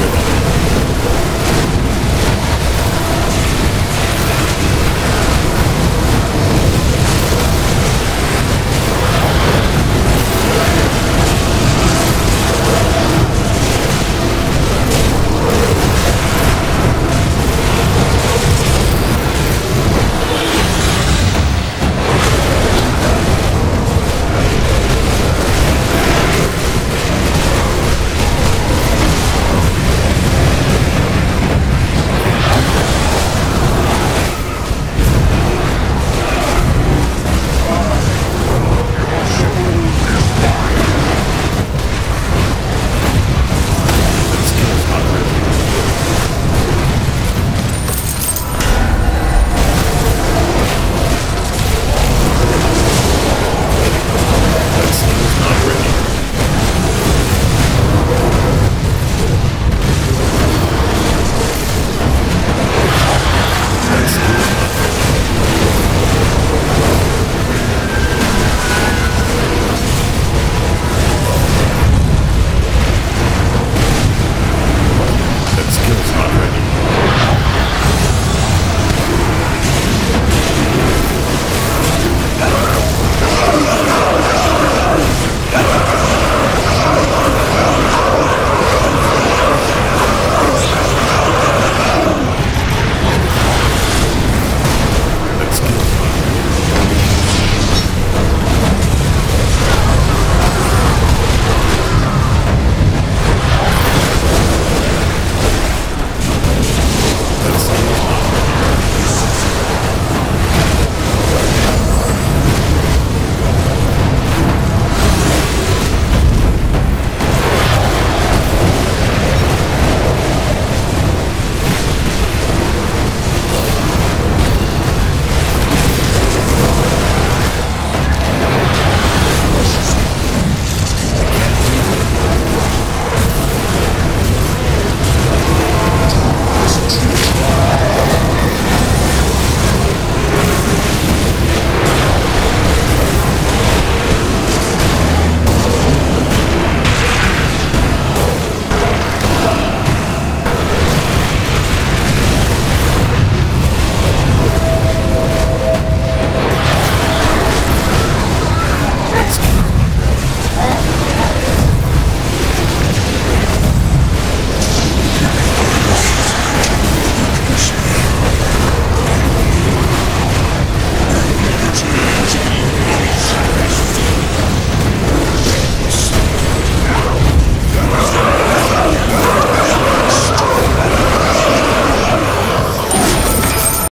Let's go.